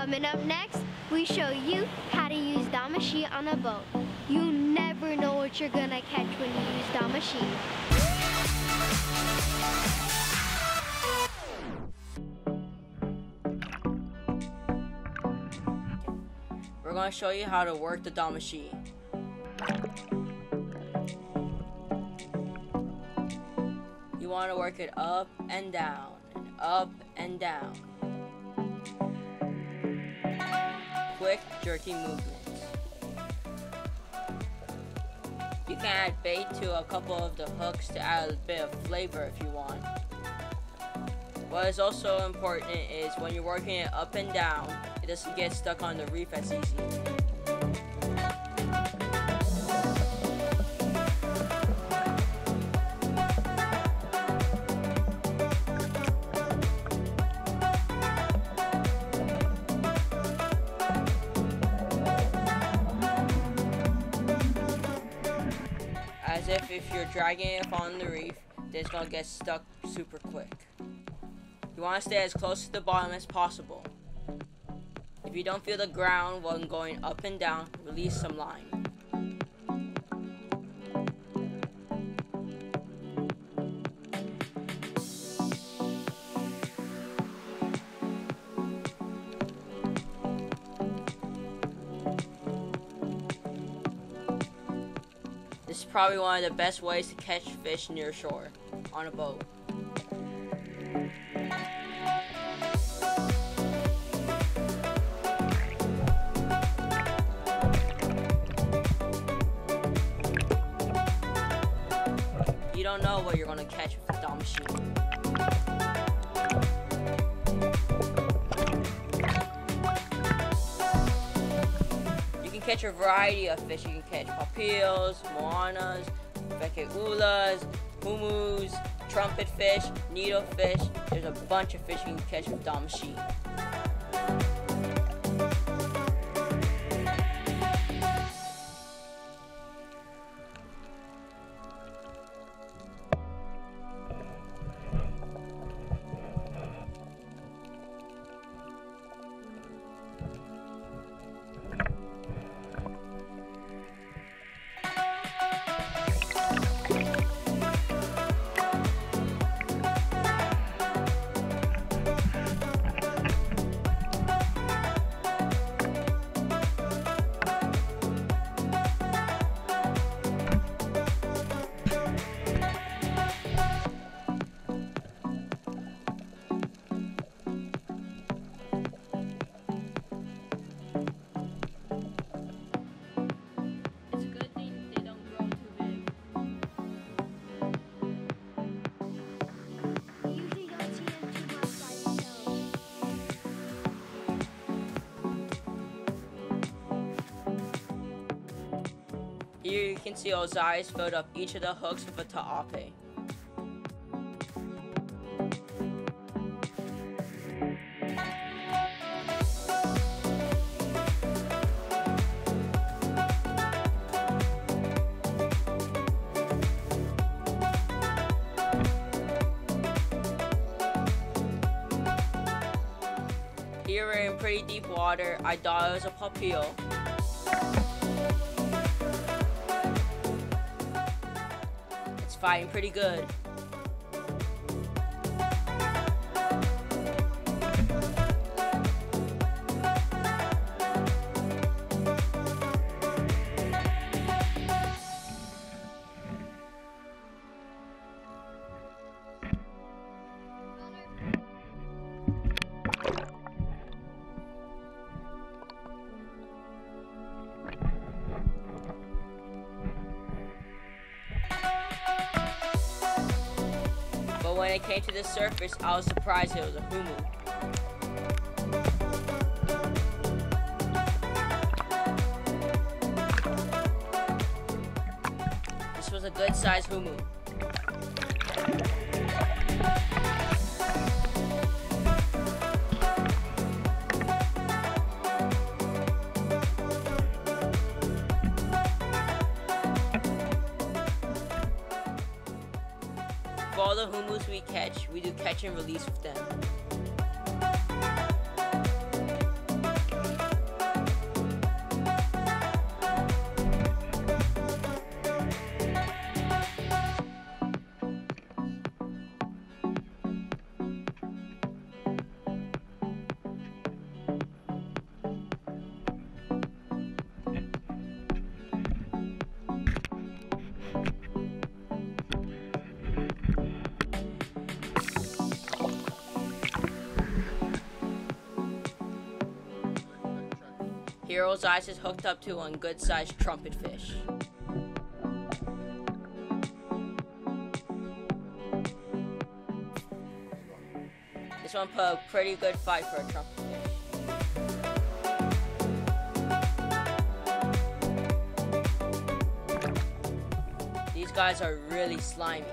Coming up next, we show you how to use Damashi on a boat. You never know what you're gonna catch when you use Damashi. We're to show you how to work the Damashi. You want to work it up and down, and up and down. Quick, jerky movements. You can add bait to a couple of the hooks to add a bit of flavor if you want. What is also important is when you're working it up and down, it doesn't get stuck on the reef as easy. If if you're dragging it up on the reef, then it's gonna get stuck super quick. You want to stay as close to the bottom as possible. If you don't feel the ground when going up and down, release some line. Probably one of the best ways to catch fish near shore on a boat. You don't know what you're gonna catch with the Damashi. Catch a variety of fish. You can catch papios, moanas, weke ulas, humus, trumpet fish, needlefish. There's a bunch of fish you can catch with Dom Here you can see Ozai's filled up each of the hooks with a ta'ape. Here we're in pretty deep water. I thought it was a papio. Fighting pretty good. When it came to the surface, I was surprised it was a humu. This was a good sized humu. All the humus we catch, we do catch and release with them. Hero's Eyes is hooked up to one good sized trumpet fish. This one put a pretty good fight for a trumpet. These guys are really slimy.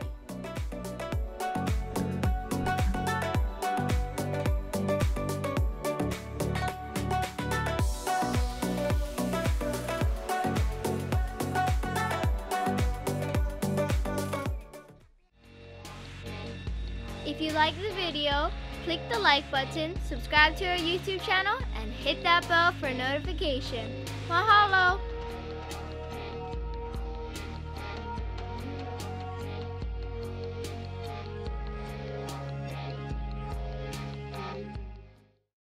If you like the video, click the like button, subscribe to our YouTube channel, and hit that bell for notification. Mahalo!